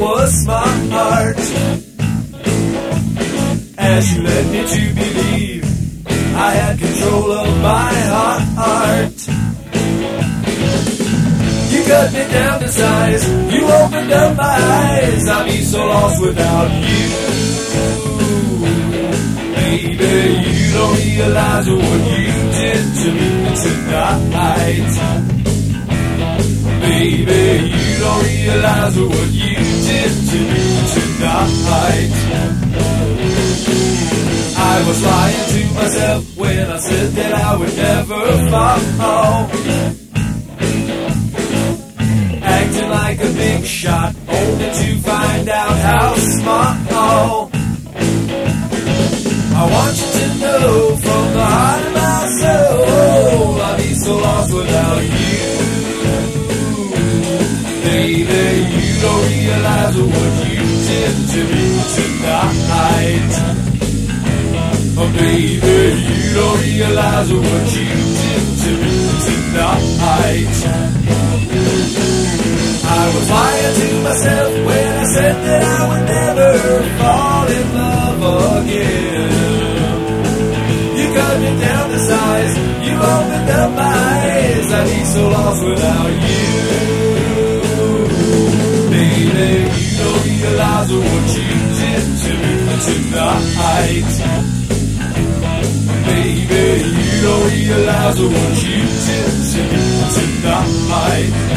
was smart. As you led me to believe I had control of my heart. You cut me down to size, you opened up my eyes. I'd be so lost without you. Baby, you don't realize what you did to me tonight. Baby, you don't realize what you to tonight. I was lying to myself when I said that I would never fall. Acting like a big shot, only to find out how small. I want you to know from the heart of my soul, I'd be so lost without you. Baby, you don't realize what you did to me tonight. Oh, baby, you don't realize what you did to me tonight. I was lying to myself when I said that I would never fall in love again. You cut me down to size, you opened up my realize what you did to me tonight. Baby, you don't realize what you did to me tonight.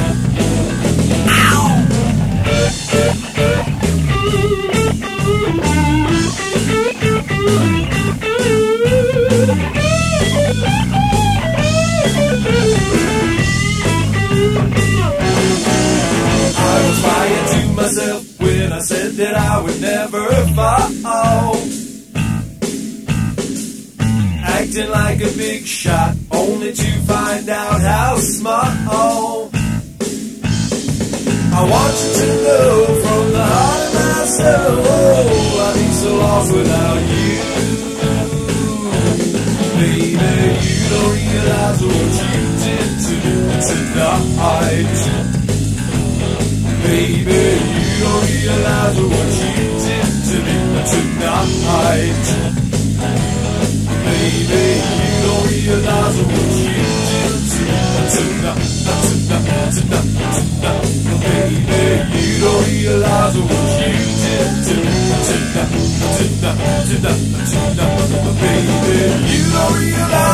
Never fall. Acting like a big shot, only to find out how small. I want you to know from the heart of my soul, I'd be so lost without you. Baby, you don't realize what you did to me tonight. Baby, you don't realize what you night Baby, you don't realize what you did tonight Tonight, tonight, tonight Baby, you don't realize what you did tonight Tonight, tonight, tonight, tonight Baby, you don't realize